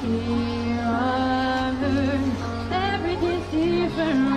here on earth, Everything's different.